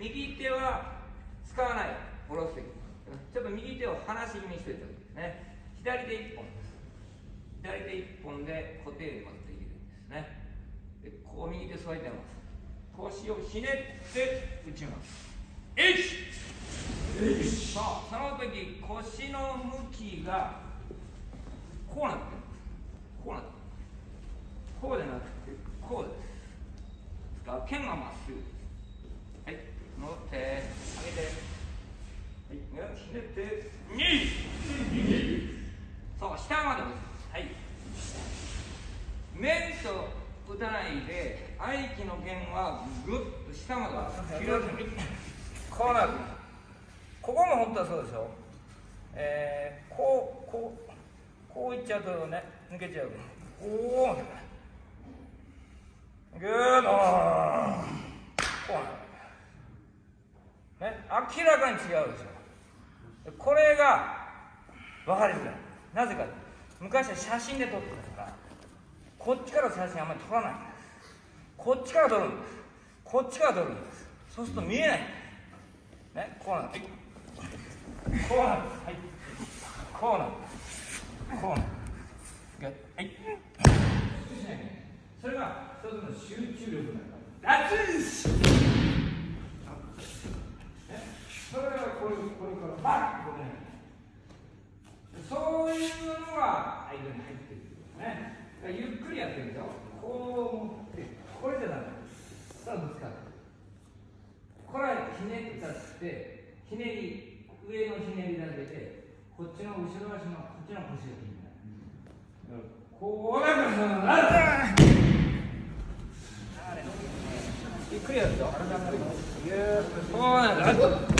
右手は使わない。下ろき。ちょっと右手を離し気味にしといた方いいね。左手1本です。左手1本で固定でまずできるんですね。でこう右手添えてます。腰をひねって打ちます。1! そ、その時腰の向きがこうなってます。こうなってます。こうじゃなくて、こうです。剣がまっすぐです。面と打たないで合気の弦はぐっと下まで広げこうなるここも本当はそうでしょえー、こうこうこういっちゃうとね抜けちゃうおおグーッこうなるね明らかに違うでしょこれが分かりづらいなぜか昔は写真で撮ってたからこっちから写真あんまり撮らないんです。こっちから撮るんです。こっちから撮るんです。そうすると見えない。ねこうなんです。こうなんです。はいこうなんです。こうなんです。はいそれが一つの集中力なんだ脱それがこれこれからバッとこねそういうのが間に入ってくるんです。ねゆっくりやってるとこう持って。これじゃダメ。さあぶつかる。これはひねったしてひねり上のひねりだけでこっちの後ろ足のこっちの腰が気になるこうなんかそのゆっくりやるよ。こうなんだ。